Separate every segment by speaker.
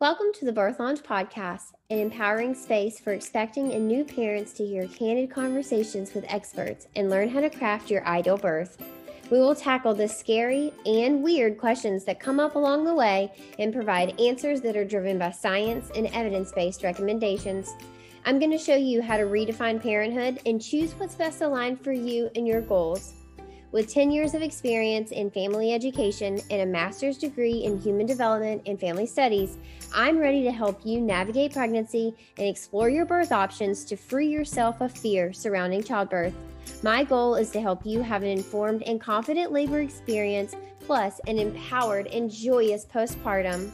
Speaker 1: Welcome to the Birth Lounge Podcast, an empowering space for expecting and new parents to hear candid conversations with experts and learn how to craft your ideal birth. We will tackle the scary and weird questions that come up along the way and provide answers that are driven by science and evidence based recommendations. I'm going to show you how to redefine parenthood and choose what's best aligned for you and your goals. With 10 years of experience in family education and a master's degree in human development and family studies, I'm ready to help you navigate pregnancy and explore your birth options to free yourself of fear surrounding childbirth. My goal is to help you have an informed and confident labor experience, plus an empowered and joyous postpartum.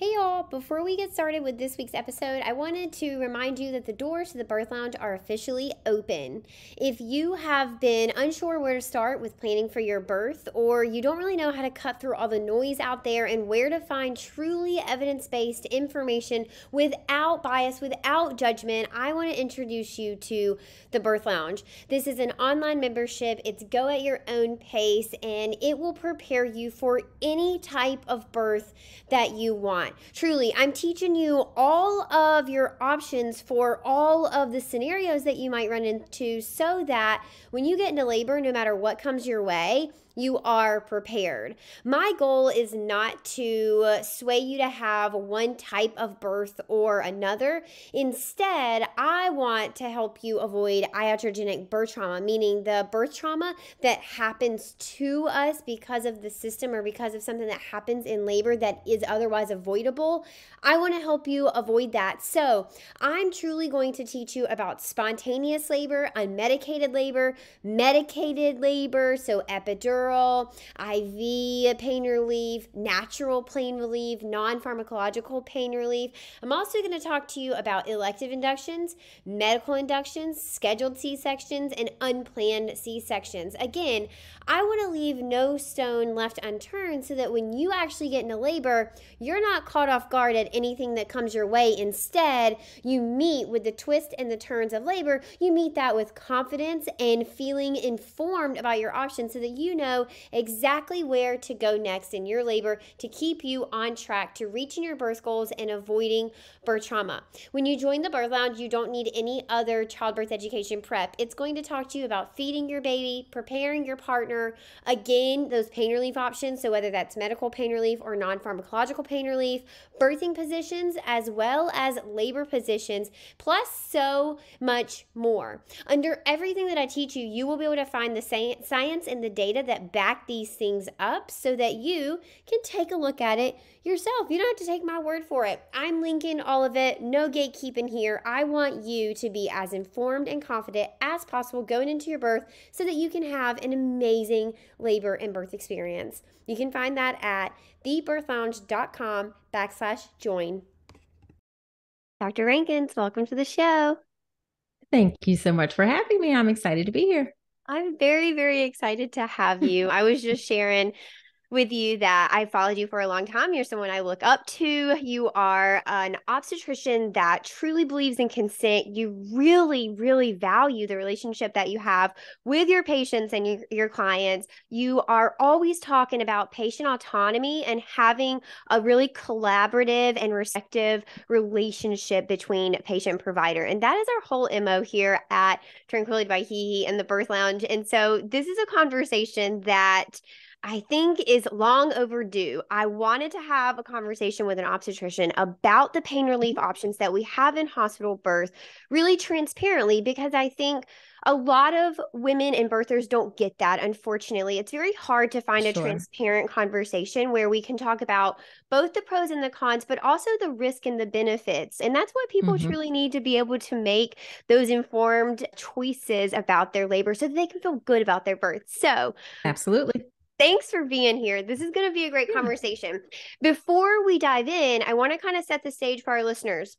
Speaker 1: Hey y'all, before we get started with this week's episode, I wanted to remind you that the doors to the Birth Lounge are officially open. If you have been unsure where to start with planning for your birth, or you don't really know how to cut through all the noise out there and where to find truly evidence based information without bias, without judgment, I want to introduce you to the Birth Lounge. This is an online membership, it's go at your own pace, and it will prepare you for any type of birth that you want not. Truly, I'm teaching you all of your options for all of the scenarios that you might run into so that when you get into labor, no matter what comes your way, you are prepared. My goal is not to sway you to have one type of birth or another. Instead, I want to help you avoid iatrogenic birth trauma, meaning the birth trauma that happens to us because of the system or because of something that happens in labor that is otherwise avoidable. I want to help you avoid that. So, I'm truly going to teach you about spontaneous labor, unmedicated labor, medicated labor, so epidural epidural, IV pain relief, natural pain relief, non pharmacological pain relief. I'm also going to talk to you about elective inductions, medical inductions, scheduled C sections, and unplanned C sections. Again, I want to leave no stone left unturned so that when you actually get into labor, you're not caught off guard at anything that comes your way. Instead, you meet with the twist and the turns of labor. You meet that with confidence and feeling informed about your options so that you know exactly where to go next in your labor to keep you on track to reaching your birth goals and avoiding birth trauma. When you join the Birth Lounge, you don't need any other childbirth education prep. It's going to talk to you about feeding your baby, preparing your partner, again, those pain relief options. So, whether that's medical pain relief or non pharmacological pain relief, birthing positions, as well as labor positions, plus so much more. Under everything that I teach you, you will be able to find the science and the data that back these things up so that you can take a look at it yourself. You don't have to take my word for it. I'm linking all of it, no gatekeeping here. I want you to be as informed and confident as possible going into your birth so that you can have an amazing labor and birth experience. You can find that at thebirthlounge.com backslash join. Dr. Rankins, welcome to the show.
Speaker 2: Thank you so much for having me. I'm excited to be here.
Speaker 1: I'm very, very excited to have you. I was just sharing with you that I followed you for a long time. You're someone I look up to. You are an obstetrician that truly believes in consent. You really, really value the relationship that you have with your patients and your, your clients. You are always talking about patient autonomy and having a really collaborative and receptive relationship between patient and provider. And that is our whole MO here at Tranquility by Hee and the Birth Lounge. And so this is a conversation that I think is long overdue. I wanted to have a conversation with an obstetrician about the pain relief mm-hmm. options that we have in hospital birth really transparently because I think a lot of women and birthers don't get that unfortunately it's very hard to find sure. a transparent conversation where we can talk about both the pros and the cons but also the risk and the benefits and that's what people mm-hmm. truly need to be able to make those informed choices about their labor so that they can feel good about their birth so
Speaker 2: absolutely
Speaker 1: Thanks for being here. This is going to be a great conversation. Before we dive in, I want to kind of set the stage for our listeners.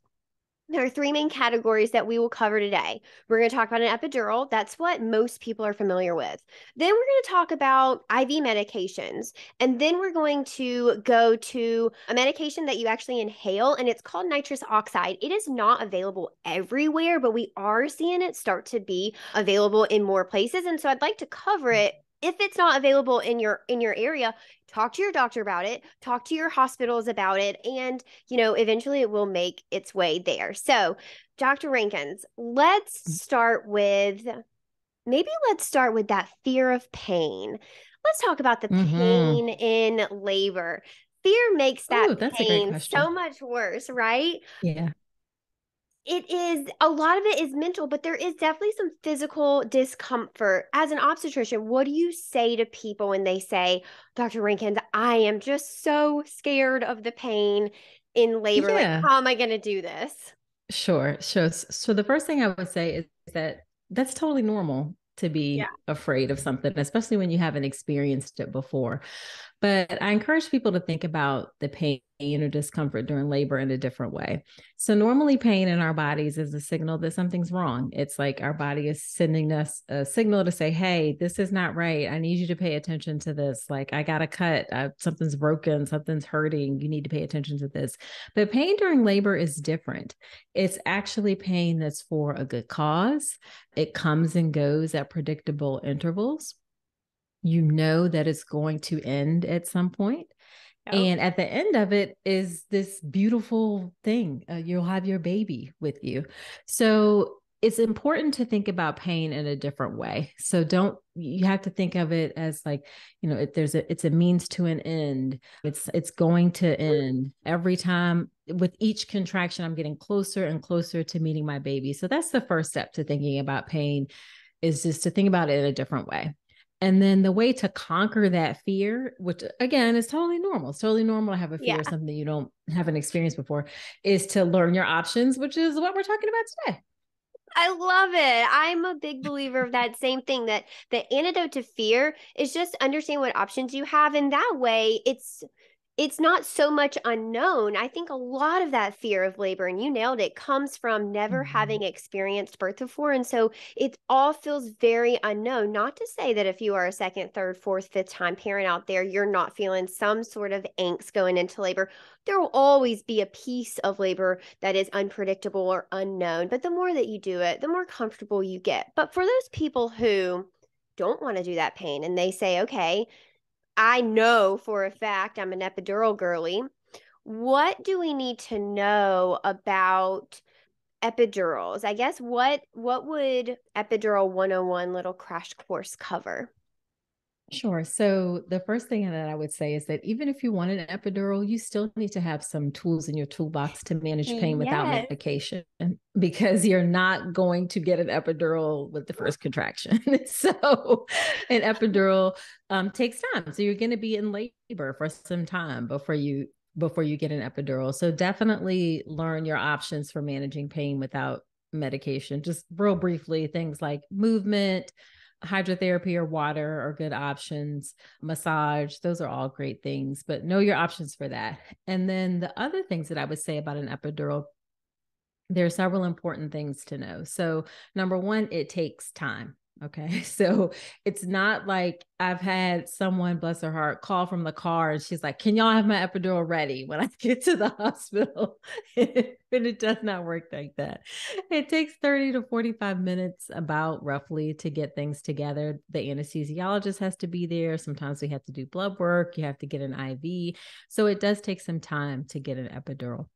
Speaker 1: There are three main categories that we will cover today. We're going to talk about an epidural. That's what most people are familiar with. Then we're going to talk about IV medications. And then we're going to go to a medication that you actually inhale, and it's called nitrous oxide. It is not available everywhere, but we are seeing it start to be available in more places. And so I'd like to cover it if it's not available in your in your area talk to your doctor about it talk to your hospitals about it and you know eventually it will make its way there. So dr rankins let's mm. start with maybe let's start with that fear of pain. Let's talk about the mm-hmm. pain in labor. Fear makes that Ooh, pain so much worse right?
Speaker 2: Yeah
Speaker 1: it is a lot of it is mental, but there is definitely some physical discomfort. As an obstetrician, what do you say to people when they say, Dr. Rankins, I am just so scared of the pain in labor? Yeah. Like, how am I going to do this?
Speaker 2: Sure, sure. So the first thing I would say is that that's totally normal to be yeah. afraid of something, especially when you haven't experienced it before. But I encourage people to think about the pain or discomfort during labor in a different way. So, normally, pain in our bodies is a signal that something's wrong. It's like our body is sending us a signal to say, Hey, this is not right. I need you to pay attention to this. Like, I got a cut, uh, something's broken, something's hurting. You need to pay attention to this. But pain during labor is different. It's actually pain that's for a good cause, it comes and goes at predictable intervals you know that it's going to end at some point. And at the end of it is this beautiful thing. Uh, you'll have your baby with you. So it's important to think about pain in a different way. So don't you have to think of it as like, you know, if there's a it's a means to an end. It's it's going to end every time with each contraction I'm getting closer and closer to meeting my baby. So that's the first step to thinking about pain is just to think about it in a different way. And then the way to conquer that fear, which again is totally normal, it's totally normal to have a fear yeah. of something you don't haven't experienced before, is to learn your options, which is what we're talking about today.
Speaker 1: I love it. I'm a big believer of that same thing that the antidote to fear is just understand what options you have. And that way it's it's not so much unknown. I think a lot of that fear of labor, and you nailed it, comes from never mm-hmm. having experienced birth before. And so it all feels very unknown. Not to say that if you are a second, third, fourth, fifth time parent out there, you're not feeling some sort of angst going into labor. There will always be a piece of labor that is unpredictable or unknown. But the more that you do it, the more comfortable you get. But for those people who don't want to do that pain and they say, okay, I know for a fact I'm an epidural girly. What do we need to know about epidurals? I guess what what would epidural 101 little crash course cover?
Speaker 2: Sure. So the first thing that I would say is that even if you want an epidural, you still need to have some tools in your toolbox to manage pain yes. without medication because you're not going to get an epidural with the first contraction. so an epidural um, takes time. So you're going to be in labor for some time before you before you get an epidural. So definitely learn your options for managing pain without medication. Just real briefly, things like movement, hydrotherapy or water are good options. Massage those are all great things but know your options for that. And then the other things that i would say about an epidural there are several important things to know. So number one it takes time Okay. So it's not like I've had someone, bless her heart, call from the car and she's like, Can y'all have my epidural ready when I get to the hospital? and it does not work like that. It takes 30 to 45 minutes, about roughly, to get things together. The anesthesiologist has to be there. Sometimes we have to do blood work, you have to get an IV. So it does take some time to get an epidural.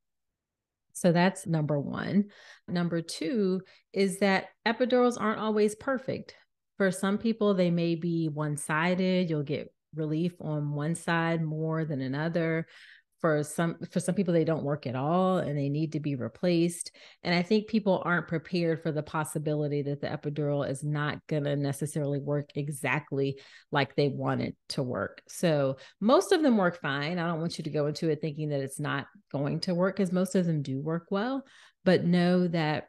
Speaker 2: So that's number one. Number two is that epidurals aren't always perfect. For some people, they may be one sided. You'll get relief on one side more than another for some for some people they don't work at all and they need to be replaced. And i think people aren't prepared for the possibility that the epidural is not going to necessarily work exactly like they want it to work. So most of them work fine. I don't want you to go into it thinking that it's not going to work because most of them do work well. But know that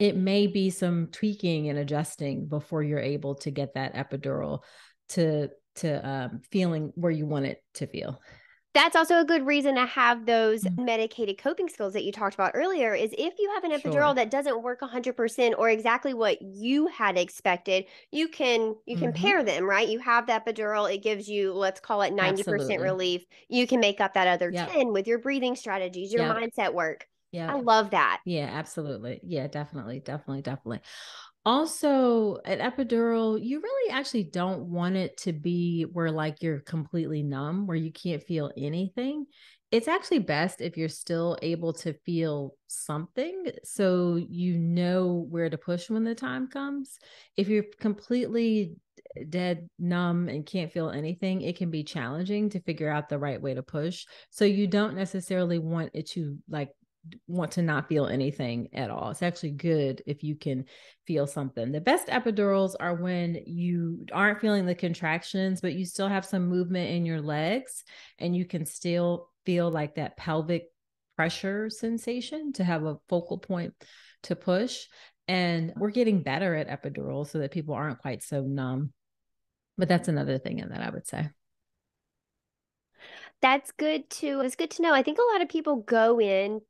Speaker 2: it may be some tweaking and adjusting before you're able to get that epidural to to um, feeling where you want it to feel
Speaker 1: that's also a good reason to have those mm-hmm. medicated coping skills that you talked about earlier is if you have an epidural sure. that doesn't work 100% or exactly what you had expected you can you can mm-hmm. pair them right you have the epidural it gives you let's call it 90% Absolutely. relief you can make up that other yep. 10 with your breathing strategies your yep. mindset work yeah. I love that.
Speaker 2: Yeah, absolutely. Yeah, definitely. Definitely. Definitely. Also, an epidural, you really actually don't want it to be where like you're completely numb, where you can't feel anything. It's actually best if you're still able to feel something so you know where to push when the time comes. If you're completely dead numb and can't feel anything, it can be challenging to figure out the right way to push. So you don't necessarily want it to like want to not feel anything at all. It's actually good if you can feel something. The best epidurals are when you aren't feeling the contractions, but you still have some movement in your legs and you can still feel like that pelvic pressure sensation to have a focal point to push. And we're getting better at epidural so that people aren't quite so numb. But that's another thing in that I would say
Speaker 1: that's good to it's good to know i think a lot of people go in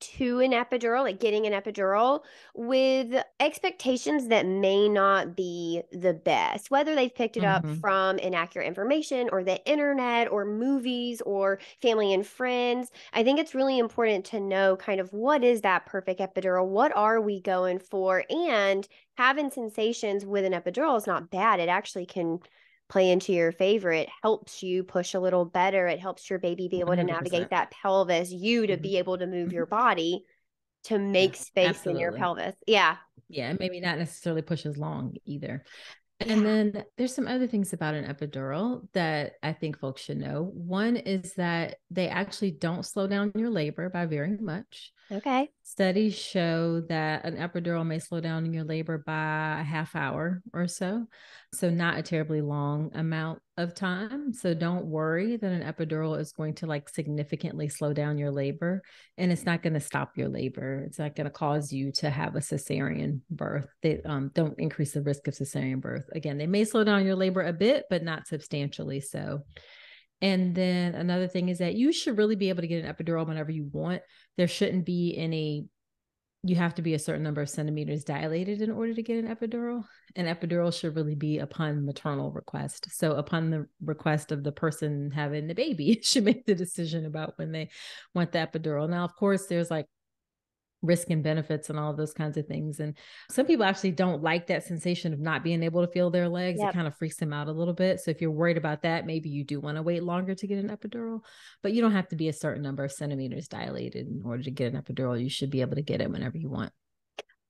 Speaker 1: to an epidural, like getting an epidural, with expectations that may not be the best, whether they've picked it mm-hmm. up from inaccurate information or the internet or movies or family and friends. I think it's really important to know kind of what is that perfect epidural? What are we going for? And having sensations with an epidural is not bad. It actually can play into your favor. It helps you push a little better. It helps your baby be able 100%. to navigate that pelvis, you to mm-hmm. be able to move your mm-hmm. body to make yeah, space absolutely. in your pelvis. Yeah.
Speaker 2: Yeah. Maybe not necessarily push as long either. And yeah. then there's some other things about an epidural that I think folks should know. One is that they actually don't slow down your labor by very much.
Speaker 1: Okay.
Speaker 2: Studies show that an epidural may slow down your labor by a half hour or so. So, not a terribly long amount of time. So, don't worry that an epidural is going to like significantly slow down your labor and it's not going to stop your labor. It's not going to cause you to have a cesarean birth. They um, don't increase the risk of cesarean birth. Again, they may slow down your labor a bit, but not substantially so. And then another thing is that you should really be able to get an epidural whenever you want. There shouldn't be any, you have to be a certain number of centimeters dilated in order to get an epidural. An epidural should really be upon maternal request. So, upon the request of the person having the baby, should make the decision about when they want the epidural. Now, of course, there's like risk and benefits and all of those kinds of things. And some people actually don't like that sensation of not being able to feel their legs. Yep. It kind of freaks them out a little bit. So if you're worried about that, maybe you do want to wait longer to get an epidural, but you don't have to be a certain number of centimeters dilated in order to get an epidural. You should be able to get it whenever you want.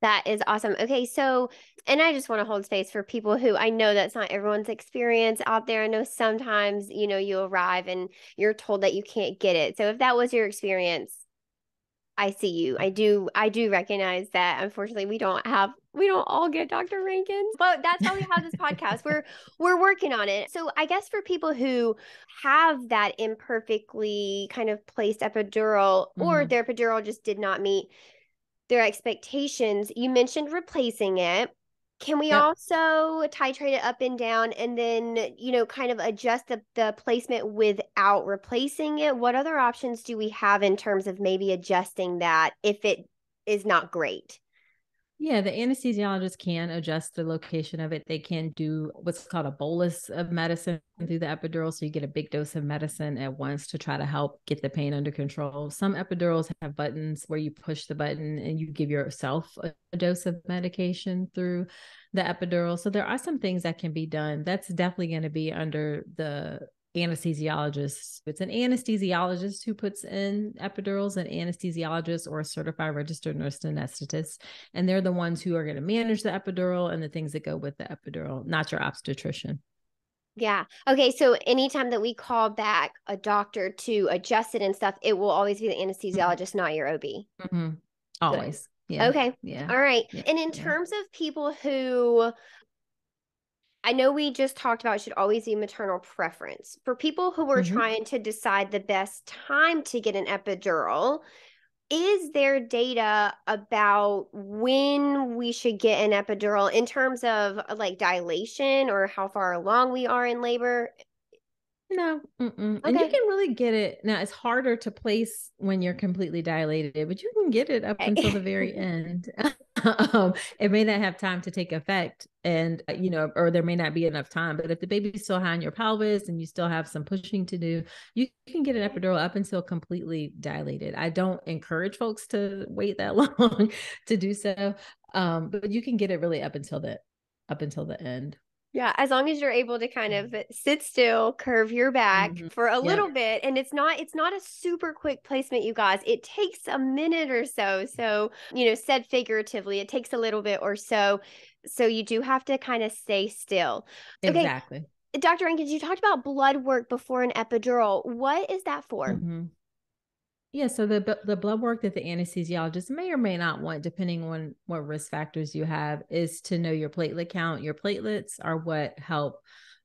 Speaker 1: That is awesome. Okay, so and I just want to hold space for people who I know that's not everyone's experience out there. I know sometimes, you know, you arrive and you're told that you can't get it. So if that was your experience, I see you. I do I do recognize that unfortunately we don't have we don't all get Dr. Rankins, but that's how we have this podcast. We're we're working on it. So I guess for people who have that imperfectly kind of placed epidural mm-hmm. or their epidural just did not meet their expectations, you mentioned replacing it. Can we yep. also titrate it up and down and then, you know, kind of adjust the, the placement without replacing it? What other options do we have in terms of maybe adjusting that if it is not great?
Speaker 2: Yeah, the anesthesiologist can adjust the location of it. They can do what's called a bolus of medicine through the epidural. So you get a big dose of medicine at once to try to help get the pain under control. Some epidurals have buttons where you push the button and you give yourself a, a dose of medication through the epidural. So there are some things that can be done. That's definitely going to be under the anesthesiologist. It's an anesthesiologist who puts in epidurals, an anesthesiologist or a certified registered nurse anesthetist. And they're the ones who are going to manage the epidural and the things that go with the epidural, not your obstetrician.
Speaker 1: Yeah. Okay. So anytime that we call back a doctor to adjust it and stuff, it will always be the anesthesiologist, not your OB.
Speaker 2: Mm-hmm. Always.
Speaker 1: Good. Yeah. Okay. Yeah. All right. Yeah. And in yeah. terms of people who I know we just talked about should always be maternal preference. For people who are mm-hmm. trying to decide the best time to get an epidural, is there data about when we should get an epidural in terms of like dilation or how far along we are in labor?
Speaker 2: No, okay. and you can really get it. Now it's harder to place when you're completely dilated, but you can get it up until the very end. um, it may not have time to take effect and uh, you know or there may not be enough time but if the baby's still high in your pelvis and you still have some pushing to do you can get an epidural up until completely dilated. I don't encourage folks to wait that long to do so um, but you can get it really up until the up until the end
Speaker 1: yeah, as long as you're able to kind of mm-hmm. sit still, curve your back mm-hmm. for a little bit and it's not it's not a super quick placement you guys. It takes a minute or so. So, you know, said figuratively, it takes a little bit or so. So you do have to kind of stay still.
Speaker 2: Okay. Exactly.
Speaker 1: Dr. Rankins, you talked about blood work before an epidural. What is that for?
Speaker 2: Mm-hmm. Yeah, so the the blood work that the anesthesiologist may or may not want, depending on what risk factors you have, is to know your platelet count. Your platelets are what help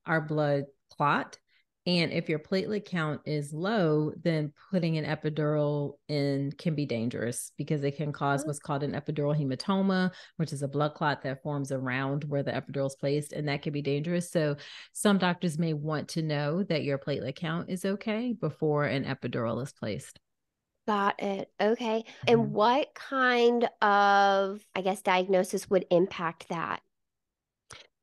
Speaker 2: our blood clot. And if your platelet count is low, then putting an epidural in can be dangerous because it can cause oh. what's called an epidural hematoma, which is a blood clot that forms around where the epidural is placed, and that can be dangerous. So, some doctors may want to know that your platelet count is okay before an epidural is placed.
Speaker 1: Got it. Okay. And mm-hmm. what kind of, I guess, diagnosis would impact that?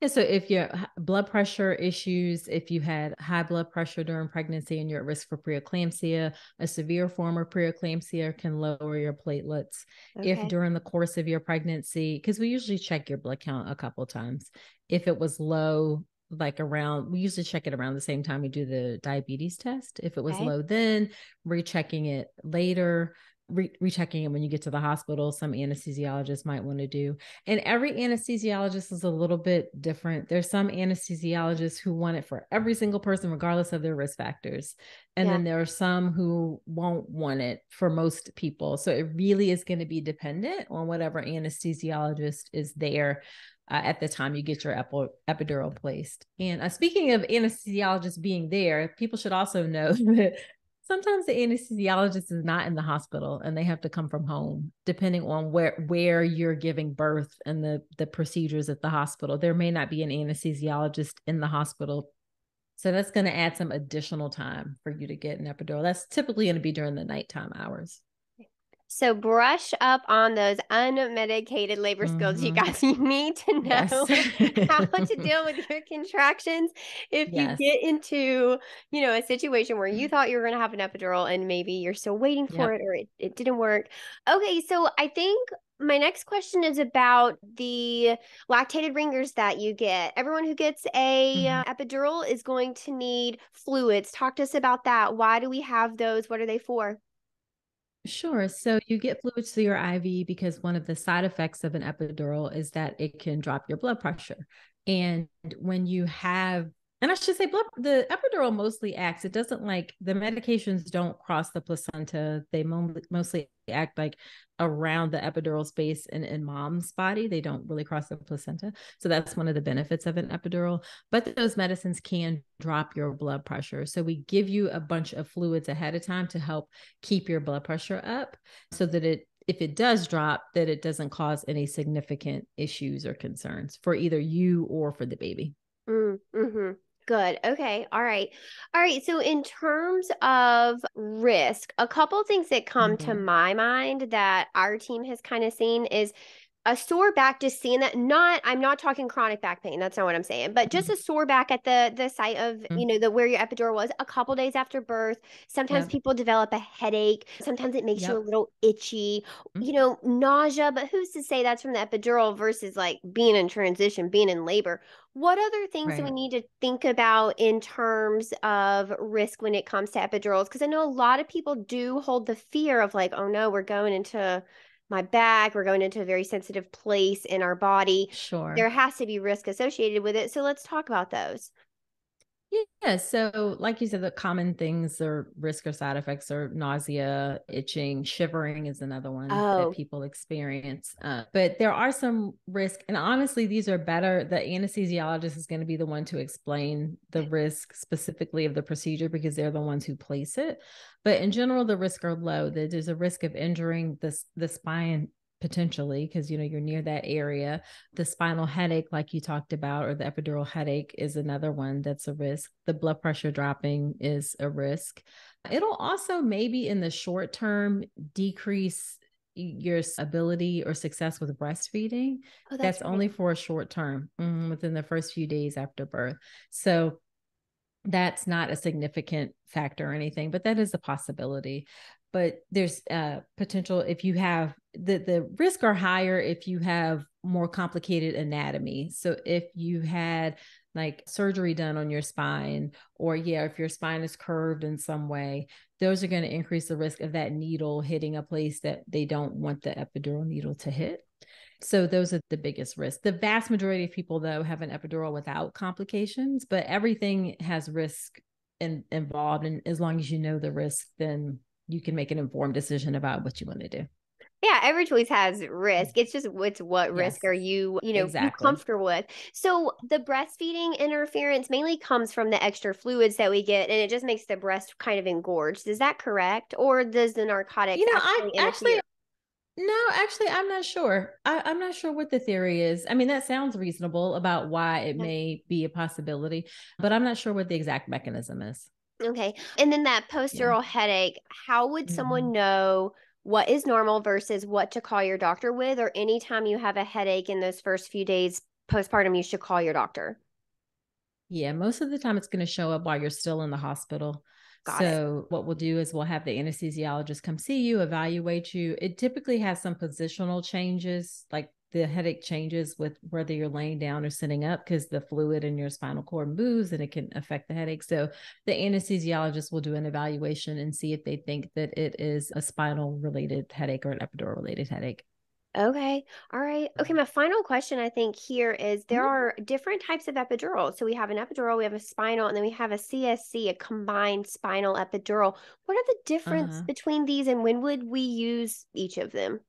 Speaker 2: Yeah, so if your blood pressure issues, if you had high blood pressure during pregnancy and you're at risk for preeclampsia, a severe form of preeclampsia can lower your platelets. Okay. If during the course of your pregnancy, because we usually check your blood count a couple times, if it was low, like around we usually check it around the same time we do the diabetes test. If it was okay. low then rechecking it later re- rechecking it when you get to the hospital some anesthesiologists might want to do. And every anesthesiologist is a little bit different. There's some anesthesiologists who want it for every single person regardless of their risk factors. And yeah. then there are some who won't want it for most people. So it really is going to be dependent on whatever anesthesiologist is there uh, at the time you get your epi- epidural placed. And uh, speaking of anesthesiologists being there, people should also know that sometimes the anesthesiologist is not in the hospital and they have to come from home depending on where where you're giving birth and the the procedures at the hospital. There may not be an anesthesiologist in the hospital. So that's going to add some additional time for you to get an epidural. That's typically going to be during the nighttime hours
Speaker 1: so brush up on those unmedicated labor mm-hmm. skills, you mm-hmm. guys. You need to know yes. how to deal with your contractions if yes. you get into, you know, a situation where you thought you were going to have an epidural and maybe you're still waiting for yep. it or it, it didn't work. Okay, so I think my next question is about the lactated ringers that you get. Everyone who gets a mm-hmm. epidural is going to need fluids. Talk to us about that. Why do we have those? What are they for?
Speaker 2: Sure. So you get fluids through your IV because one of the side effects of an epidural is that it can drop your blood pressure. And when you have and I should say, blood, the epidural mostly acts. It doesn't like the medications don't cross the placenta. They mo- mostly act like around the epidural space in, in mom's body. They don't really cross the placenta. So that's one of the benefits of an epidural. But those medicines can drop your blood pressure. So we give you a bunch of fluids ahead of time to help keep your blood pressure up so that it if it does drop, that it doesn't cause any significant issues or concerns for either you or for the baby.
Speaker 1: Mm, hmm Good. Okay. All right. All right. So, in terms of risk, a couple things that come mm-hmm. to my mind that our team has kind of seen is a sore back just seeing that not i'm not talking chronic back pain that's not what i'm saying but just mm-hmm. a sore back at the the site of mm-hmm. you know the where your epidural was a couple days after birth sometimes yep. people develop a headache sometimes it makes yep. you a little itchy mm-hmm. you know nausea but who's to say that's from the epidural versus like being in transition being in labor what other things right. do we need to think about in terms of risk when it comes to epidurals because i know a lot of people do hold the fear of like oh no we're going into my back, we're going into a very sensitive place in our body.
Speaker 2: Sure.
Speaker 1: There has to be risk associated with it. So let's talk about those.
Speaker 2: Yeah. So, like you said, the common things or risk or side effects are nausea, itching, shivering is another one oh. that people experience. Uh, but there are some risk, and honestly, these are better. The anesthesiologist is going to be the one to explain the risk specifically of the procedure because they're the ones who place it. But in general, the risks are low. There's a risk of injuring the the spine potentially because you know you're near that area the spinal headache like you talked about or the epidural headache is another one that's a risk the blood pressure dropping is a risk it'll also maybe in the short term decrease your ability or success with breastfeeding, oh, that's, that's right. only for a short term mm, within the first few days after birth. So that's not a significant factor or anything, but that is a possibility. But there's uh, potential if you have the the risk are higher if you have more complicated anatomy. So if you had like surgery done on your spine, or yeah, if your spine is curved in some way, those are going to increase the risk of that needle hitting a place that they don't want the epidural needle to hit. So those are the biggest risks. The vast majority of people though have an epidural without complications, but everything has risk in, involved and as long as you know the risk then you can make an informed decision about what you want to do.
Speaker 1: Yeah, every choice has risk. It's just it's what risk yes, are you, you know, exactly. comfortable with. So the breastfeeding interference mainly comes from the extra fluids that we get, and it just makes the breast kind of engorged. Is that correct, or does the narcotic?
Speaker 2: You know, I actually. No, actually, I'm not sure. I, am not sure what the theory is. I mean, that sounds reasonable about why it may be a possibility, but I'm not sure what the exact mechanism is.
Speaker 1: Okay. And then that post-dural yeah. headache, how would mm-hmm. someone know what is normal versus what to call your doctor with, or anytime you have a headache in those first few days postpartum, you should call your doctor?
Speaker 2: Yeah, most of the time it's going to show up while you're still in the hospital. Got so it. what we'll do is we'll have the anesthesiologist come see you, evaluate you. It typically has some positional changes, like the headache changes with whether you're laying down or sitting up because the fluid in your spinal cord moves and it can affect the headache. So the anesthesiologist will do an evaluation and see if they think that it is a spinal related headache or an epidural related headache.
Speaker 1: Okay. All right. Okay. My final question, I think, here is there mm-hmm. are different types of epidural. So we have an epidural, we have a spinal, and then we have a CSE, a combined spinal epidural. What are the difference uh-huh. between these and when would we use each of them?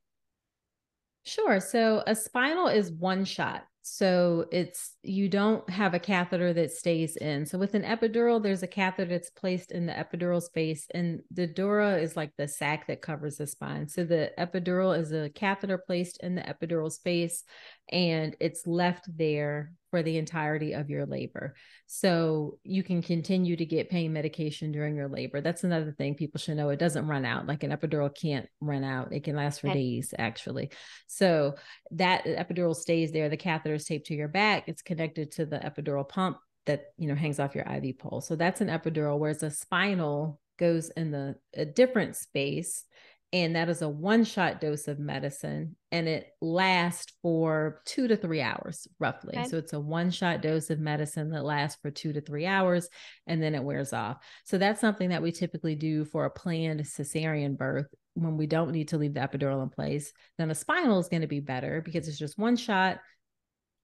Speaker 2: Sure. So a spinal is one shot. So it's you don't have a catheter that stays in. So with an epidural, there's a catheter that's placed in the epidural space, and the dura is like the sac that covers the spine. So the epidural is a catheter placed in the epidural space, and it's left there for the entirety of your labor. So you can continue to get pain medication during your labor. That's another thing people should know. It doesn't run out. Like an epidural can't run out. It can last for okay. days actually. So that epidural stays there. The catheter is taped to your back. It's connected to the epidural pump that, you know, hangs off your IV pole. So that's an epidural whereas a spinal goes in the a different space and that is a one shot dose of medicine and it lasts for two to three hours roughly. Okay. so it's a one shot dose of medicine that lasts for two to three hours and then it wears off. So that's something that we typically do for a planned cesarean birth. When we don't need to leave the epidural in place then a spinal is going to be better because it's just one shot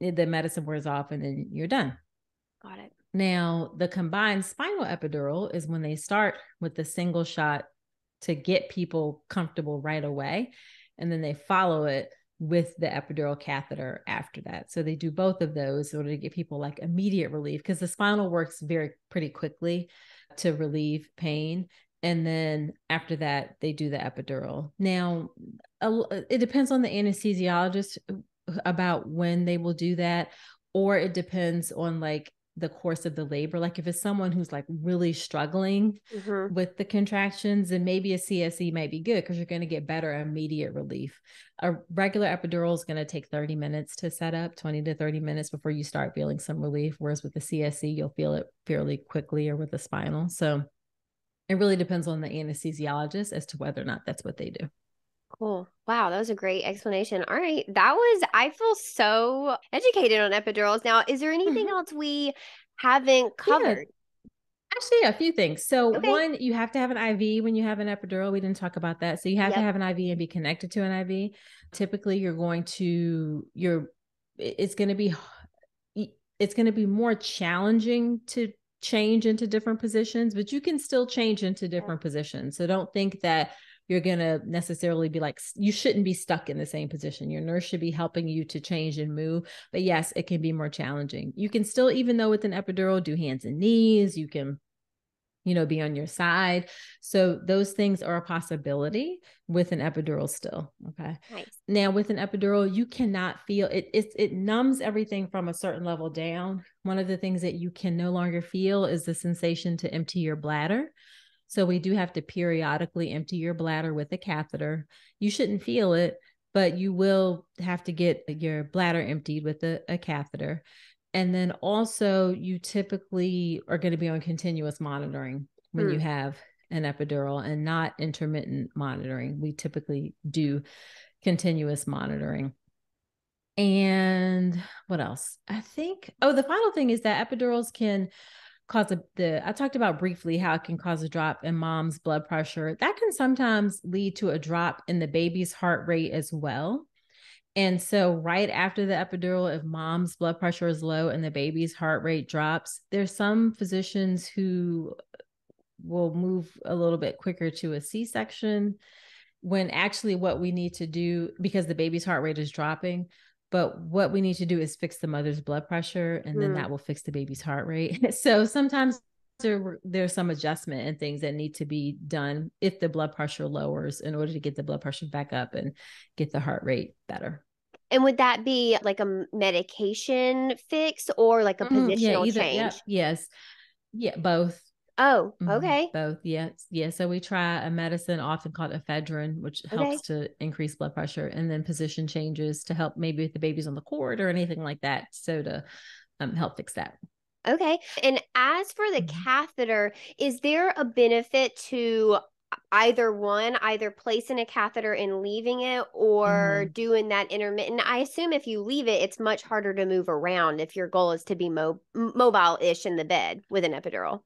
Speaker 2: eh, the medicine wears off and then you're done.
Speaker 1: Got it.
Speaker 2: Now the combined spinal epidural is when they start with the single shot to get people comfortable right away. And then they follow it with the epidural catheter after that. So they do both of those in order to get people like immediate relief because the spinal works very pretty quickly to relieve pain. And then after that, they do the epidural. Now, it depends on the anesthesiologist uh, about when they will do that, or it depends on like the course of the labor. Like if it's someone who's like really struggling mm-hmm. with the contractions, then maybe a CSE might be good because you're going to get better immediate relief. A regular epidural is going to take 30 minutes to set up, 20 to 30 minutes before you start feeling some relief. Whereas with the CSE, you'll feel it fairly quickly or with the spinal. So it really depends on the anesthesiologist as to whether or not that's what they do.
Speaker 1: Cool. Wow, that was a great explanation. All right. That was, I feel so educated on epidurals. Now, is there anything mm-hmm. else we haven't covered? Yeah.
Speaker 2: Actually, a few things. So, okay. one, you have to have an IV when you have an epidural. We didn't talk about that. So, you have yep. to have an IV and be connected to an IV. Typically, you're going to, you're, it's going to be, it's going to be more challenging to change into different positions, but you can still change into different positions. So, don't think that you're going to necessarily be like, you shouldn't be stuck in the same position. Your nurse should be helping you to change and move. But yes, it can be more challenging. You can still, even though with an epidural, do hands and knees. You can, you know, be on your side. So those things are a possibility with an epidural still. Okay. Nice. Now with an epidural, you cannot feel it, it, it numbs everything from a certain level down. One of the things that you can no longer feel is the sensation to empty your bladder. So we do have to periodically empty your bladder with a catheter. You shouldn't feel it, but you will have to get your bladder emptied with a, a catheter. And then also, you typically are going to be on continuous monitoring when you hmm. have an epidural and not intermittent monitoring. We typically do continuous monitoring. And what else? I think, oh, the final thing is that epidurals can cause a, the, I talked about briefly how it can cause a drop in mom's blood pressure. That can sometimes lead to a drop in the baby's heart rate as well. And so, right after the epidural, if mom's blood pressure is low and the baby's heart rate drops, there's some physicians who will move a little bit quicker to a C section when actually what we need to do, because the baby's heart rate is dropping, but what we need to do is fix the mother's blood pressure and mm. then that will fix the baby's heart rate. so, sometimes there, there's some adjustment and things that need to be done if the blood pressure lowers in order to get the blood pressure back up and get the heart rate better.
Speaker 1: And would that be like a medication fix or like a mm-hmm. positional yeah, either, change?
Speaker 2: Yeah, yes. Yeah, both.
Speaker 1: Oh, mm-hmm. okay.
Speaker 2: Both, yes. Yeah. So we try a medicine often called ephedrine, which okay. helps to increase blood pressure, and then position changes to help maybe if the baby's on the cord or anything like that. So to um, help fix that.
Speaker 1: Okay. And as for the mm-hmm. catheter, is there a benefit to either one, either placing a catheter and leaving it or mm-hmm. doing that intermittent? I assume if you leave it, it's much harder to move around if your goal is to be mo- mobile ish in the bed with an epidural.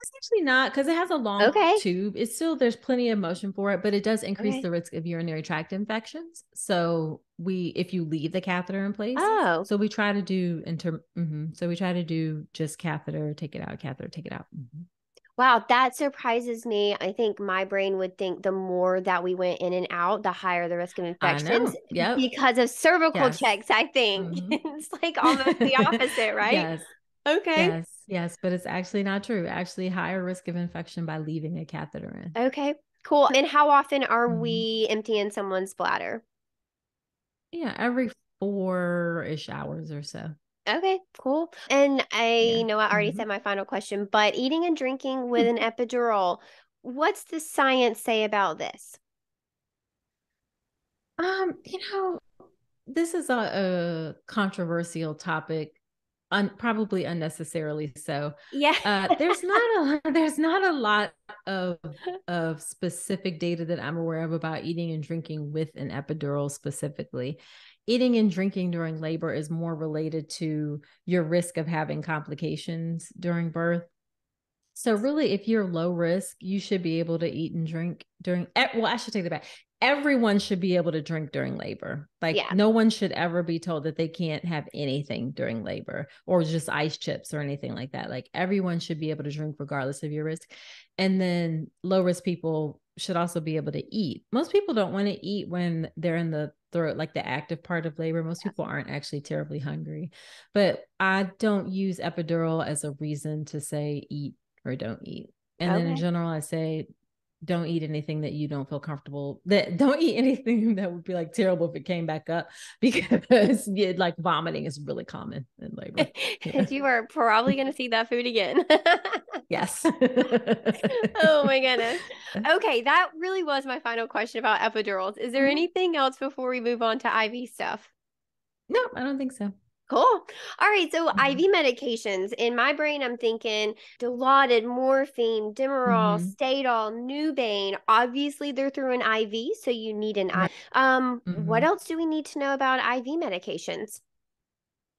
Speaker 2: It's actually not because it has a long okay. tube. It's still there's plenty of motion for it, but it does increase okay. the risk of urinary tract infections. So we, if you leave the catheter in place,
Speaker 1: oh,
Speaker 2: so we try to do inter. Mm-hmm, so we try to do just catheter, take it out, catheter, take it out. Mm-hmm.
Speaker 1: Wow, that surprises me. I think my brain would think the more that we went in and out, the higher the risk of infections.
Speaker 2: Yeah.
Speaker 1: Because of cervical yes. checks, I think. Mm-hmm. it's like almost the opposite, right?
Speaker 2: Yes.
Speaker 1: Okay.
Speaker 2: Yes, yes, but it's actually not true. Actually, higher risk of infection by leaving a catheter in.
Speaker 1: Okay, cool. And how often are mm-hmm. we emptying someone's bladder?
Speaker 2: Yeah, every four ish hours or so.
Speaker 1: Okay, cool. And I yeah. know I already mm-hmm. said my final question, but eating and drinking with an epidural, what's the science say about this?
Speaker 2: Um, you know, this is a, a controversial topic un, probably unnecessarily so.
Speaker 1: Yeah.
Speaker 2: uh, there's not a there's not a lot of of specific data that I'm aware of about eating and drinking with an epidural specifically. Eating and drinking during labor is more related to your risk of having complications during birth. So really, if you're low risk, you should be able to eat and drink during. Well, I should take that back everyone should be able to drink during labor. Like yeah. no one should ever be told that they can't have anything during labor or just ice chips or anything like that. Like everyone should be able to drink regardless of your risk. And then low risk people should also be able to eat. Most people don't want to eat when they're in the throat, like the active part of labor. Most people aren't actually terribly hungry. But I don't use epidural as a reason to say eat or don't eat. And okay. then in general, I say don't eat anything that you don't feel comfortable that don't eat anything that would be like terrible if it came back up because yeah, like vomiting is really common in labor.
Speaker 1: Yeah. you are probably going to see that food again.
Speaker 2: Yes.
Speaker 1: Oh my goodness. Okay that really was my final question about epidurals. Is there mm-hmm. anything else before we move on to iv stuff?
Speaker 2: No i don't think so
Speaker 1: Cool. All right. So mm-hmm. IV medications. In my brain, I'm thinking Dilaudid, morphine, Demerol, mm-hmm. Stadol, Nubain. Obviously, they're through an IV, so you need an IV. Um, mm-hmm. what else do we need to know about IV medications?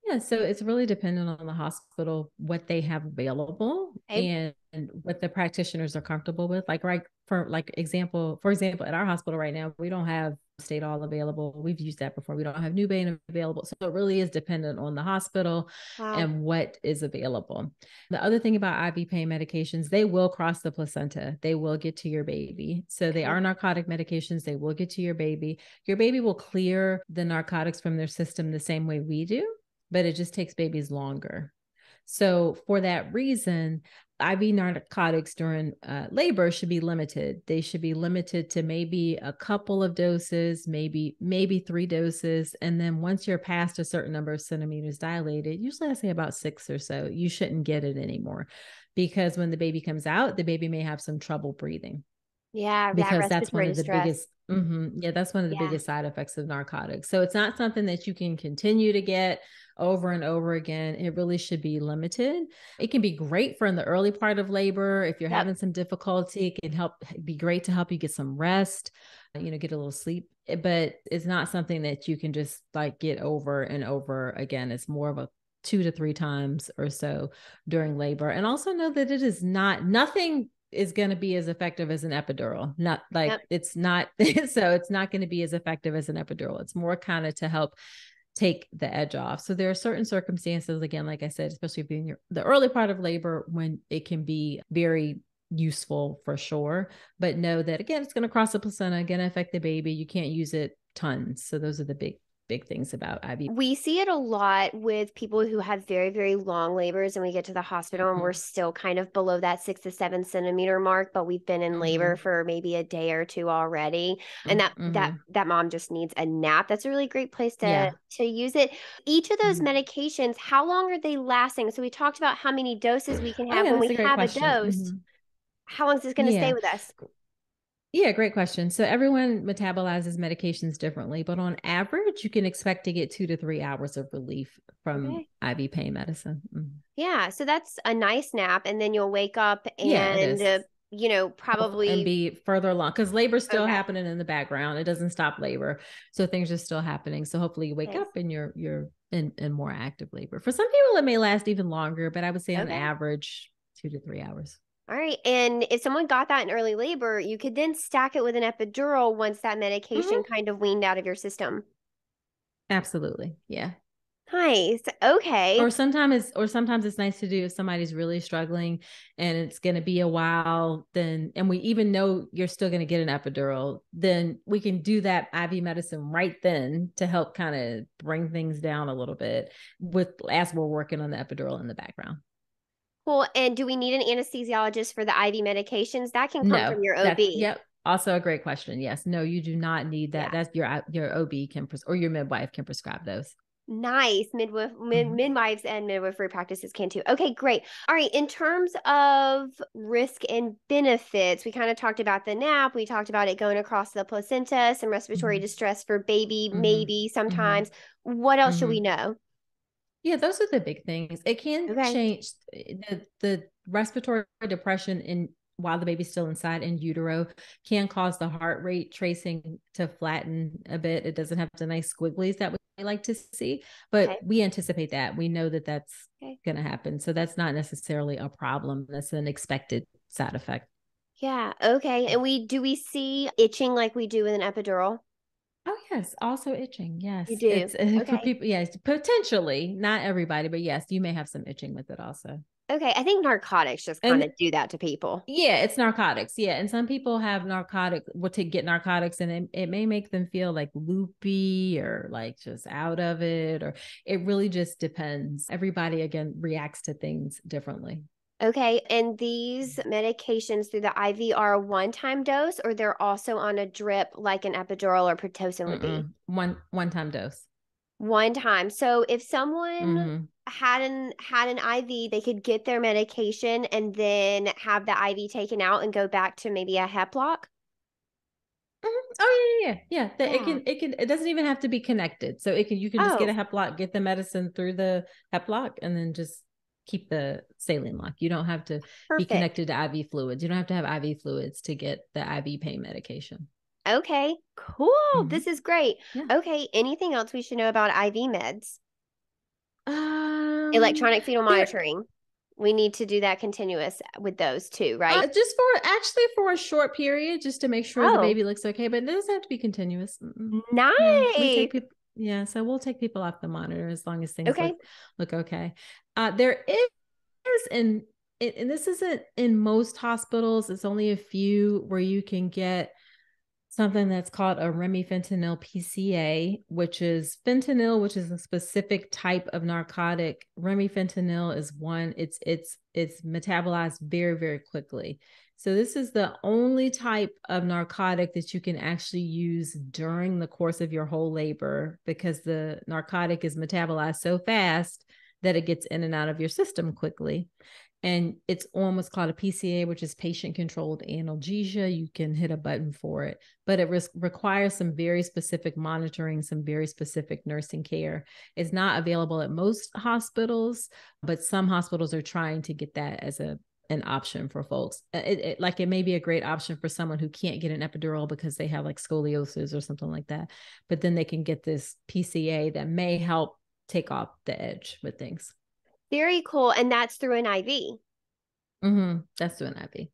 Speaker 2: Yeah, so it's really dependent on the hospital what they have available okay. and, and what the practitioners are comfortable with. Like right for like example, for example, at our hospital right now, we don't have Stadol available. We've used that before. We don't have Nubain available. So it really is dependent on the hospital wow. and what is available. The other thing about IV pain medications, they will cross the placenta. They will get to your baby. So they are narcotic medications. They will get to your baby. Your baby will clear the narcotics from their system the same way we do, but it just takes babies longer. So, for that reason, IV narcotics during uh, labor should be limited. They should be limited to maybe a couple of doses, maybe maybe three doses, and then once you're past a certain number of centimeters dilated, usually I say about six or so, you shouldn't get it anymore, because when the baby comes out, the baby may have some trouble breathing.
Speaker 1: Yeah,
Speaker 2: because
Speaker 1: that
Speaker 2: that's one of the
Speaker 1: distress.
Speaker 2: biggest. Mm-hmm, yeah, that's one of the yeah. biggest side effects of narcotics. So it's not something that you can continue to get over and over again. It really should be limited. It can be great for in the early part of labor. If you're yep. having some difficulty, it can help be great to help you get some rest, you know, get a little sleep. Eh, but it's not something that you can just like get over and over again. It's more of a two to three times or so during labor. And also know that it is not nothing is going to be as effective as an epidural. Not like yep. it's not so it's not going to be as effective as an epidural. It's more kind of to help take the edge off. So there are certain circumstances, again, like I said, especially being your, the early part of labor when it can be very useful for sure. But know that again, it's going to cross the placenta, going to affect the baby. You can't use it tons. So those are the big big things about IV.
Speaker 1: We see it a lot with people who have very, very long labors and we get to the hospital mm-hmm. and we're mm-hmm. still kind of below that six to seven centimeter mark, but we've been in mm-hmm. labor for maybe a day or two already. And that mm-hmm. that that mom just needs a nap. That's a really great place to yeah. to use it. Each of those mm-hmm. medications, how long are they lasting? So we talked about how many doses we can have when we a have question. a dose. Mm-hmm. How long is this going to yeah. stay with us?
Speaker 2: Yeah, great question. So everyone metabolizes medications differently, but on average, you can expect to get two to three hours of relief from okay. IV pain medicine. Mm-hmm.
Speaker 1: Yeah, so that's a nice nap, and then you'll wake up and yeah, uh, you know probably
Speaker 2: and be further along because labor's still okay. happening in the background. It doesn't stop labor, so things are still happening. So hopefully, you wake nice. up and you're you're in, in more active labor. For some people, it may last even longer, but I would say okay. on average, two to three hours.
Speaker 1: All right. And if someone got that in early labor, you could then stack it with an epidural once that medication mm-hmm. kind of weaned out of your system.
Speaker 2: Absolutely. Yeah.
Speaker 1: Nice. Okay.
Speaker 2: Or sometimes it's or sometimes it's nice to do if somebody's really struggling and it's going to be a while then and we even know you're still going to get an epidural, then we can do that IV medicine right then to help kind of bring things down a little bit with as we're working on the epidural in the background.
Speaker 1: Cool. And do we need an anesthesiologist for the IV medications? That can come no, from your OB.
Speaker 2: Yep. Also a great question. Yes. No, you do not need that. Yeah. That's your your OB can pres- or your midwife can prescribe those.
Speaker 1: Nice. Midwife, mid, mm-hmm. midwives and midwifery practices can too. Okay, great. All right. In terms of risk and benefits, we kind of talked about the nap. We talked about it going across the placenta, some respiratory mm-hmm. distress for baby, mm-hmm. maybe mm-hmm. sometimes. What else should we mm-hmm. know?
Speaker 2: Yeah, those are the big things. It can okay. change the, the respiratory depression in while the baby's still inside in utero can cause the heart rate tracing to flatten a bit. It doesn't have the nice squigglies that we like to see, but okay. we anticipate that. We know that that's okay. going to happen. So that's not necessarily a problem. That's an expected side effect.
Speaker 1: Yeah. Okay. And we do we see itching like we do with an epidural?
Speaker 2: Oh yes, also itching. Yes,
Speaker 1: you do. It's, uh, okay.
Speaker 2: For people, yes, potentially not everybody, but yes, you may have some itching with it also.
Speaker 1: Okay, I think narcotics just kind of do that to people.
Speaker 2: Yeah, it's narcotics. Yeah, and some people have narcotic will take get narcotics, and it, it may make them feel like loopy or like just out of it, or it really just depends. Everybody again reacts to things differently.
Speaker 1: Okay. And these medications through the IV are a one time dose or they're also on a drip like an epidural or Pitocin would be?
Speaker 2: One one time dose.
Speaker 1: One time. So if someone mm-hmm. had an had an IV, they could get their medication and then have the IV taken out and go back to maybe a hep lock.
Speaker 2: Mm-hmm. Oh yeah, yeah, yeah. yeah. It can, it can, it doesn't even have to be connected. So it can, you can just oh. get a hep lock, get the medicine through the hep lock, and then just keep the saline lock. You don't have to Perfect. be connected to IV fluids. You don't have to have IV fluids to get the IV pain medication.
Speaker 1: Okay, cool. Mm-hmm. This is great. Yeah. Okay, anything else we should know about IV meds? Um, Electronic fetal monitoring. We need to do that continuous with those too, right? Uh,
Speaker 2: just for actually for a short period, just to make sure oh. the baby looks okay, but it doesn't have to be continuous.
Speaker 1: Nice. Yeah, we
Speaker 2: take people, yeah, so we'll take people off the monitor as long as things okay. look, look okay. Uh, there is, and and this isn't in most hospitals. It's only a few where you can get something that's called a remifentanil PCA, which is fentanyl, which is a specific type of narcotic. Remifentanil is one. It's it's it's metabolized very very quickly. So this is the only type of narcotic that you can actually use during the course of your whole labor because the narcotic is metabolized so fast that it gets in and out of your system quickly and it's almost called a PCA, which is patient controlled analgesia. You can hit a button for it, but it requires some very specific monitoring, some very specific nursing care. It's not available at most hospitals, but some hospitals are trying to get that as a an option for folks. Uh, it, it, like it may be a great option for someone who can't get an epidural because they have like scoliosis or something like that, but then they can get this PCA that may help take off the edge with things.
Speaker 1: Very cool. And that's through an IV.
Speaker 2: Mm-hmm. That's through an IV.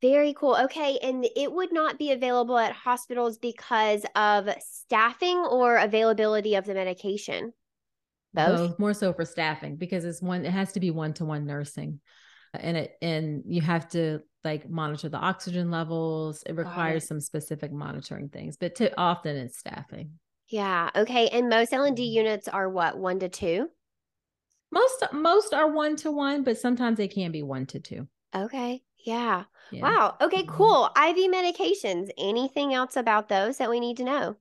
Speaker 1: Very cool. Okay. And it would not be available at hospitals because of staffing or availability of the medication.
Speaker 2: Both. Both more so for staffing because it's one, it has to be one to one nursing. And it, and you have to like monitor the oxygen levels. It requires it. some specific monitoring things, but to, often it's staffing.
Speaker 1: Yeah. Okay. And most L and D mm-hmm. units are what, one to two?
Speaker 2: Most most are one to one, but sometimes they can be one to two.
Speaker 1: Okay. Yeah. yeah. Wow. Okay, mm-hmm. cool. IV medications. Anything else about those that we need to know?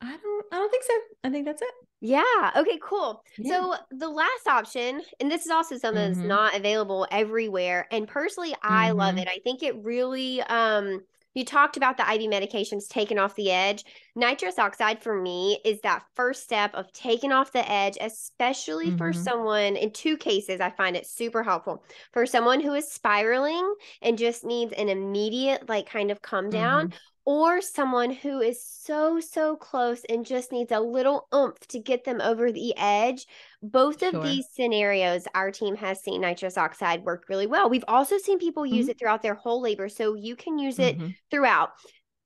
Speaker 2: I don't I don't think so. I think that's it.
Speaker 1: Yeah. Okay, cool. Yeah. So the last option, and this is also something mm-hmm. that's not available everywhere. And personally, I mm-hmm. love it. I think it really um you talked about the IV medications taking off the edge. Nitrous oxide for me is that first step of taking off the edge, especially mm-hmm. for someone in two cases. I find it super helpful for someone who is spiraling and just needs an immediate, like, kind of come down, mm-hmm or someone who is so so close and just needs a little oomph to get them over the edge. Both sure. of these scenarios our team has seen nitrous oxide work really well. We've also seen people use mm-hmm. it throughout their whole labor so you can use it mm-hmm. throughout.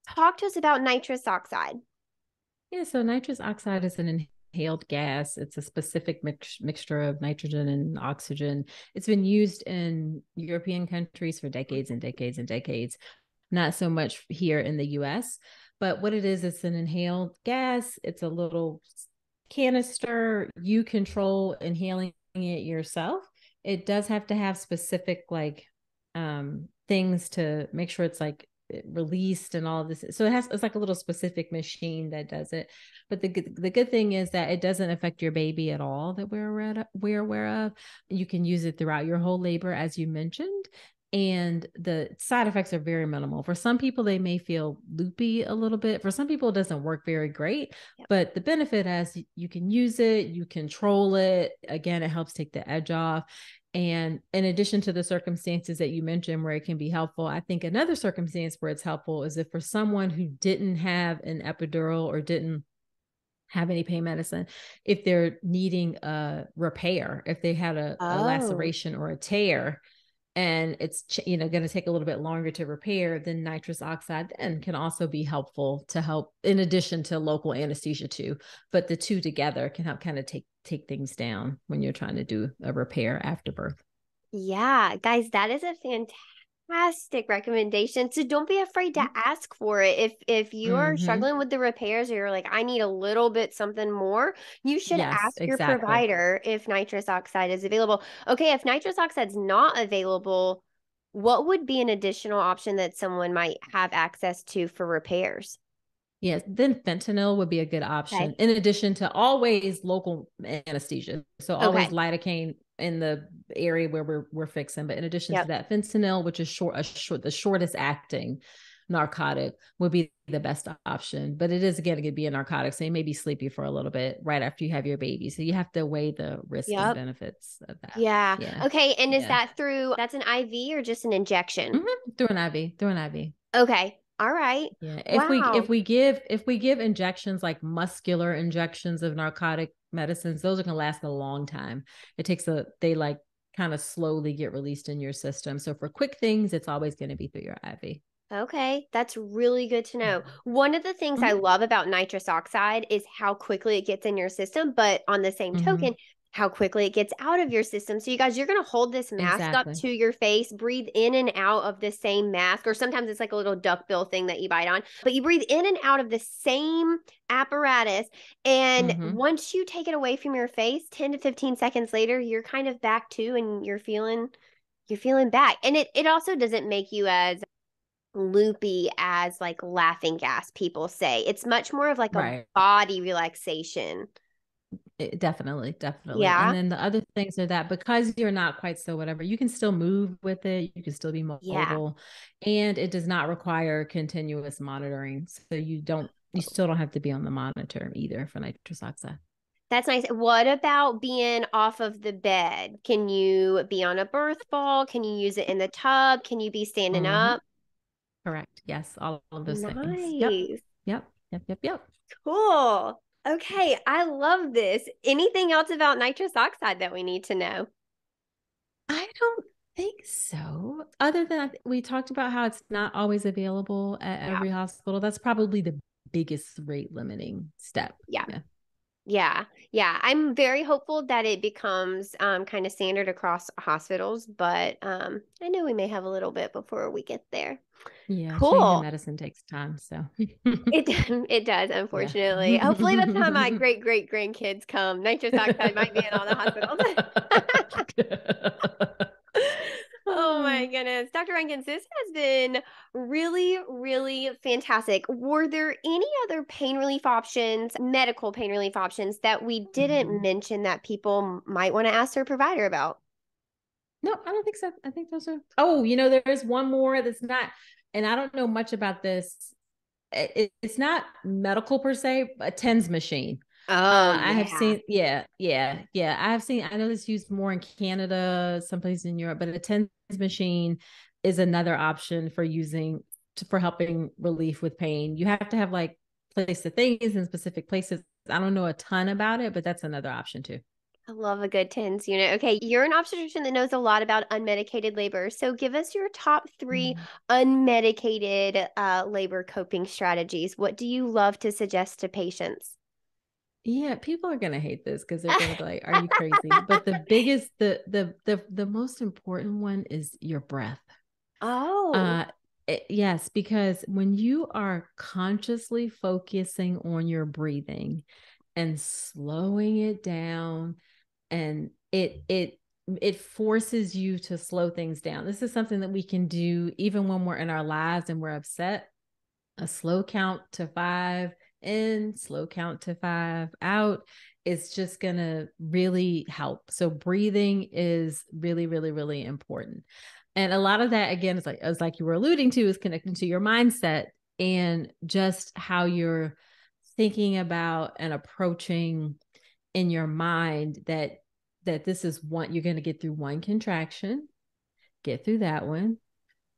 Speaker 1: Talk to us about nitrous oxide.
Speaker 2: Yeah so nitrous oxide is an inhaled gas. It's a specific mix- mixture of nitrogen and oxygen. It's been used in european countries for decades and decades and decades not so much here in the US. But what it is, it's an inhaled gas, it's a little canister. You control inhaling it yourself. It does have to have specific, like, um, things to make sure it's like released and all this. So it has it's like a little specific machine that does it. But the the good thing is that it doesn't affect your baby at all that we're we're aware of. You can use it throughout your whole labor, as you mentioned, and the side effects are very minimal. For some people, they may feel loopy a little bit. For some people, it doesn't work very great. Yep. But the benefit is you can use it, you control it. Again, it helps take the edge off. And in addition to the circumstances that you mentioned where it can be helpful, I think another circumstance where it's helpful is if for someone who didn't have an epidural or didn't have any pain medicine if they're needing a repair if they had a, oh. a laceration or a tear and it's you know going to take a little bit longer to repair then nitrous oxide then can also be helpful to help in addition to local anesthesia too. But the two together can help kind of take take things down when you're trying to do a repair after birth
Speaker 1: yeah guys that is a fantastic fantastic recommendation. So don't be afraid to mm-hmm. ask for it. If if you are mm-hmm. struggling with the repairs or you're like, I need a little bit something more, you should yes, ask your provider if nitrous oxide is available. Okay, if nitrous oxide is not available, what would be an additional option that someone might have access to for repairs?
Speaker 2: Yes, then fentanyl would be a good option. Okay. In addition to always local anesthesia, so always okay. lidocaine in the area where we're we're fixing. But in addition yep. to that, fentanyl, which is short, a short, the shortest acting narcotic, would be the best option. But it is again it could be a narcotic, so you may be sleepy for a little bit right after you have your baby. So you have to weigh the risks yep. and benefits of that.
Speaker 1: Yeah. yeah. Okay. And is yeah. that through that's an IV or just an injection?
Speaker 2: Mm-hmm. Through an IV. Through an IV.
Speaker 1: Okay. All right.
Speaker 2: Yeah. If wow. we if we give if we give injections like muscular injections of narcotic medicines, those are gonna last a long time. It takes a they like kind of slowly get released in your system. So for quick things, it's always going to be through your IV.
Speaker 1: Okay, that's really good to know. One of the things mm-hmm. I love about nitrous oxide is how quickly it gets in your system, but on the same mm-hmm. token, how quickly it gets out of your system. So, you guys, you're going to hold this mask exactly. up to your face, breathe in and out of the same mask, or sometimes it's like a little duckbill thing that you bite on, but you breathe in and out of the same apparatus. And mm-hmm. once you take it away from your face, 10 to 15 seconds later, you're kind of back to and you're feeling you're feeling back. And it it also doesn't make you as loopy as like laughing gas people say. It's much more of like a right. body relaxation.
Speaker 2: It, definitely, definitely. Yeah. And then the other things are that because you're not quite so whatever, you can still move with it. You can still be mobile, yeah. and it does not require continuous monitoring. So you don't, you still don't have to be on the monitor either for nitrous oxide.
Speaker 1: That's nice. What about being off of the bed? Can you be on a birth ball? Can you use it in the tub? Can you be standing mm-hmm. up?
Speaker 2: Correct. Yes, all of those nice. things. Yep. Yep. Yep. Yep. Yep.
Speaker 1: Cool. Okay, I love this. Anything else about nitrous oxide that we need to know?
Speaker 2: I don't think so. Other than we talked about how it's not always available at yeah. every hospital. That's probably the biggest rate limiting step.
Speaker 1: Yeah. yeah. Yeah, yeah. I'm very hopeful that it becomes um, kind of standard across hospitals, but um, I know we may have a little bit before we get there.
Speaker 2: Yeah, cool. Medicine takes time, so
Speaker 1: it it does. Unfortunately, yeah. hopefully, by the time my great great grandkids come, nitrous oxide might be in all the hospitals. Oh my goodness. Dr. Rankins, this has been really, really fantastic. Were there any other pain relief options, medical pain relief options that we didn't mm-hmm. mention that people might want to ask their provider about?
Speaker 2: No, I don't think so. I think those are. Oh, you know, there's one more that's not, and I don't know much about this. It, it's not medical per se, a TENS machine.
Speaker 1: Oh, uh, yeah.
Speaker 2: I have seen, yeah, yeah, yeah. I have seen. I know this used more in Canada, someplace in Europe, but a TENS machine is another option for using to, for helping relief with pain. You have to have like place the things in specific places. I don't know a ton about it, but that's another option too.
Speaker 1: I love a good TENS unit. Okay, you're an obstetrician that knows a lot about unmedicated labor. So give us your top 3 mm-hmm. unmedicated uh, labor coping strategies. What do you love to suggest to patients?
Speaker 2: Yeah, people are gonna hate this because they're gonna be like, "Are you crazy?" but the biggest, the the the the most important one is your breath.
Speaker 1: Oh, uh,
Speaker 2: it, yes, because when you are consciously focusing on your breathing and slowing it down, and it it it forces you to slow things down. This is something that we can do even when we're in our lives and we're upset. A slow count to five in, slow count to five out. It's just going to really help. So, breathing is really, really, really important. And a lot of that, again, is like, as like you were alluding to, is connecting to your mindset and just how you're thinking about and approaching in your mind that that this is one you're going to get through one contraction get through that one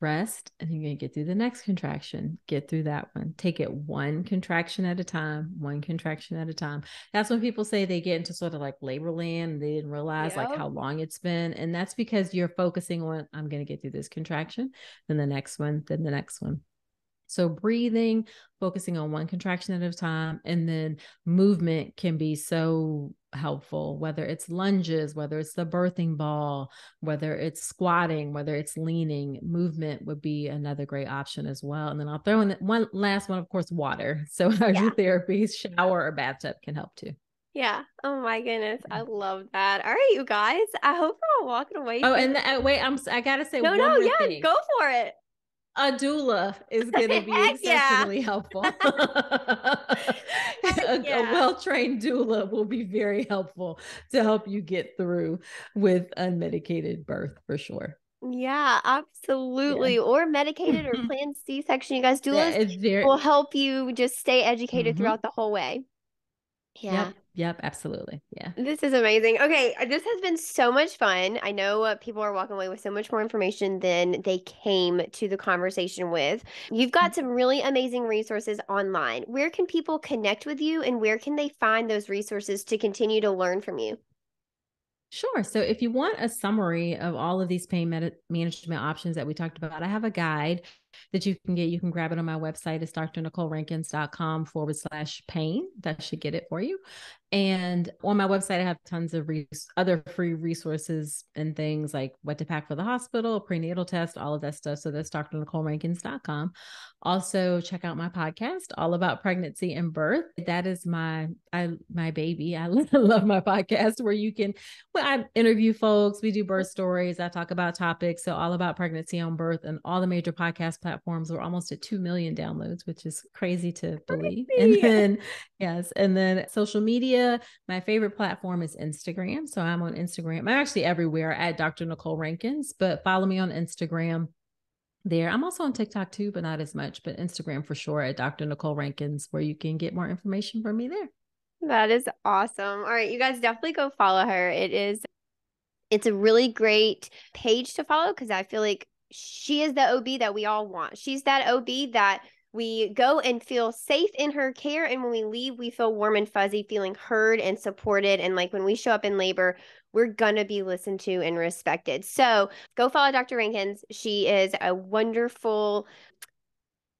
Speaker 2: rest and you're going to get through the next contraction get through that one. Take it one contraction at a time one contraction at a time. That's when people say they get into sort of like labor land and they didn't realize yep. like how long it's been and that's because you're focusing on i'm going to get through this contraction then the next one then the next one so, breathing, focusing on one contraction at a time, and then movement can be so helpful, whether it's lunges, whether it's the birthing ball, whether it's squatting, whether it's leaning, movement would be another great option as well. And then I'll throw in one last one, of course, water. So, hydrotherapy, yeah. shower, or bathtub can help too.
Speaker 1: Yeah. Oh my goodness, I love that. All right, you guys. I hope we're all walking away.
Speaker 2: Oh, and the, uh, wait, I'm. I gotta say.
Speaker 1: No, no, yeah, thing. go for it
Speaker 2: a doula is going to be exceptionally yeah. helpful. a, yeah. a well-trained doula will be very helpful to help you get through with unmedicated birth for sure.
Speaker 1: Yeah, absolutely. Yeah. Or medicated or planned C-section. You guys doulas very- will help you just stay educated mm-hmm. throughout the whole way.
Speaker 2: Yeah. Yep. Yep, absolutely. Yeah.
Speaker 1: This is amazing. Okay, uh, this has been so much fun. I know uh, people are walking away with so much more information than they came to the conversation with. You've got some really amazing resources online. Where can people connect with you and where can they find those resources to continue to learn from you?
Speaker 2: Sure. So if you want a summary of all of these pain med- management options that we talked about, I have a guide that you can get. You can grab it on my website. It's drnicolerankins.com forward slash pain. That should get it for you. And on my website, I have tons of res- other free resources and things like what to pack for the hospital, prenatal test, all of that stuff. So that's drnicolerankins.com. Also, check out my podcast, all about pregnancy and birth. That is my I my baby. I love my podcast where you can well, I interview folks, we do birth stories, I talk about topics. So all about pregnancy and birth and all the major podcast platforms. We're almost at two million downloads, which is crazy to believe. And then yes, and then social media media. My favorite platform is Instagram. So I'm on Instagram. I'm actually everywhere at Dr. Nicole Rankins, but follow me on Instagram there. I'm also on TikTok too, but not as much, but Instagram for sure at Dr. Nicole Rankins, where you can get more information from me there.
Speaker 1: That is awesome. All right, you guys definitely go follow her. It is it's a really great page to follow because I feel like she is the OB that we all want. She's that OB that we go and feel safe in her care. And when we leave, we feel warm and fuzzy, feeling heard and supported. And like when we show up in labor, we're going to be listened to and respected. So go follow Dr. Rankins. She is a wonderful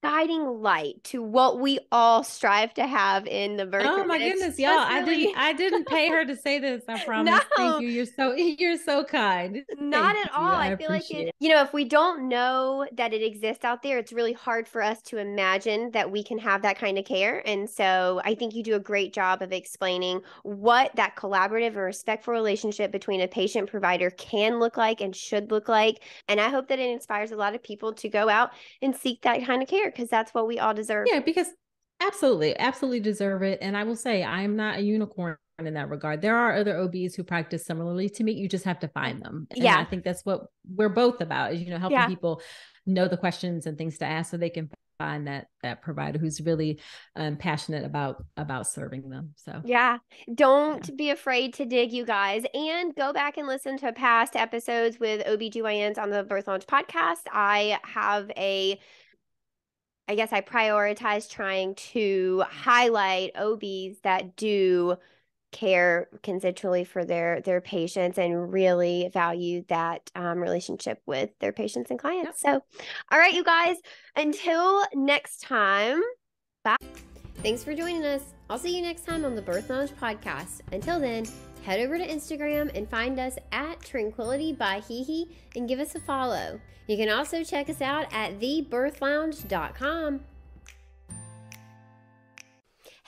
Speaker 1: guiding light to what we all strive to have in the birth.
Speaker 2: Oh my goodness, y'all! I didn't I didn't pay her to say this. I promise. no. Thank you. You're so you're so kind.
Speaker 1: Not Thank at all. I, I feel like it, you know, if we don't know that it exists out there, it's really hard for us to imagine that we can have that kind of care. And so I think you do a great job of explaining what that collaborative and respectful relationship between a patient provider can look like and should look like. And I hope that it inspires a lot of people to go out and seek that kind of care because that's what we all deserve.
Speaker 2: Yeah, because absolutely, absolutely deserve it. And I will say, I am not a unicorn in that regard. There are other OBs who practice similarly to me. You just have to find them. And yeah. I think that's what we're both about is, you know, helping yeah. people know the questions and things to ask so they can find that that provider who's really um, passionate about about serving them so
Speaker 1: yeah don't yeah. be afraid to dig you guys and go back and listen to past episodes with obgyns on the birth lounge podcast i have a I guess I prioritize trying to highlight OBs that do care consensually for their their patients and really value that um, relationship with their patients and clients. Yep. So, all right, you guys, until next time, bye. Thanks for joining us. I'll see you next time on the Birth Lounge podcast. Until then, head over to Instagram and find us at Tranquility by HeHe and give us a follow. You can also check us out at thebirthlounge.com.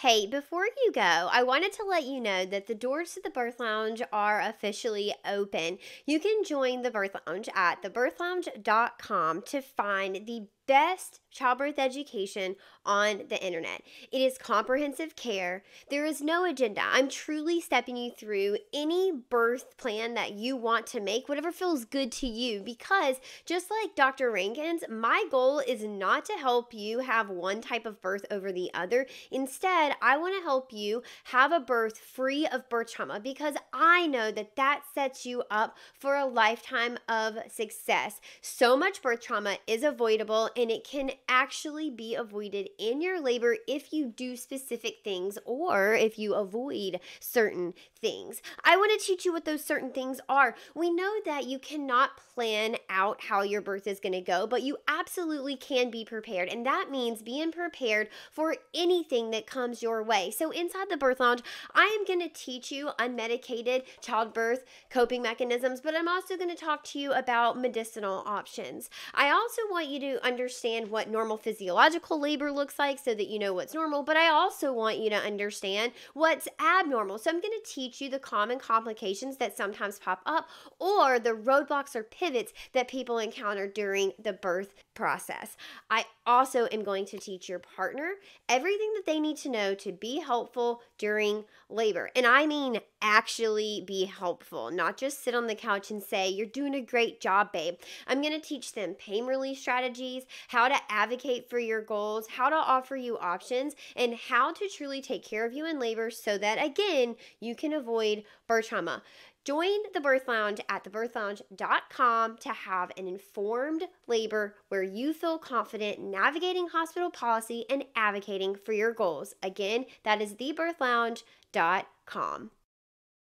Speaker 1: Hey, before you go, I wanted to let you know that the doors to the Birth Lounge are officially open. You can join the Birth Lounge at thebirthlounge.com to find the best childbirth education on the internet. It is comprehensive care. There is no agenda. I'm truly stepping you through any birth plan that you want to make, whatever feels good to you. Because just like Dr. Rankins, my goal is not to help you have one type of birth over the other. Instead, I want to help you have a birth free of birth trauma because I know that that sets you up for a lifetime of success. So much birth trauma is avoidable and it can actually be avoided in your labor if you do specific things or if you avoid certain things. I want to teach you what those certain things are. We know that you cannot plan out how your birth is going to go, but you absolutely can be prepared. And that means being prepared for anything that comes your way. So, inside the birth lounge, I am going to teach you unmedicated childbirth coping mechanisms, but I'm also going to talk to you about medicinal options. I also want you to understand what normal physiological labor looks like so that you know what's normal, but I also want you to understand what's abnormal. So, I'm going to teach you the common complications that sometimes pop up or the roadblocks or pivots that people encounter during the birth process. I also am going to teach your partner everything that they need to know to be helpful during labor. And I mean actually be helpful, not just sit on the couch and say, You're doing a great job, babe. I'm going to teach them pain relief strategies, how to advocate for your goals, how to offer you options, and how to truly take care of you in labor so that, again, you can avoid birth trauma. Join the Birth Lounge at thebirthlounge.com to have an informed labor where you feel confident navigating hospital policy and advocating for your goals. Again, that is thebirthlounge.com.